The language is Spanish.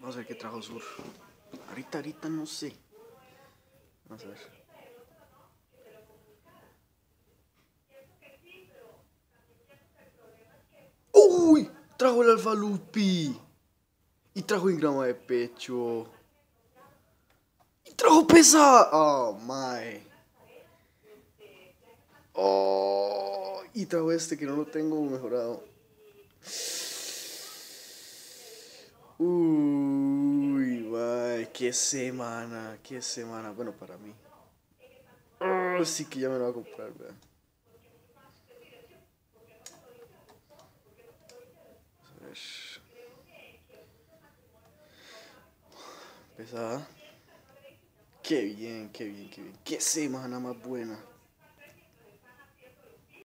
Vamos a ver qué trajo Sur. Ahorita, ahorita no sé. Vamos a ver. ¡Uy! Trajo el Alfa Lupi. Y trajo Ingrama de pecho. Y trajo pesa. Oh, my. Oh, y trajo este que no lo tengo mejorado. My. Qué semana, qué semana. Bueno, para mí. Oh, sí que ya me lo voy a comprar, vean. A ver. Pesada. Qué bien, qué bien, qué bien. Qué semana más buena.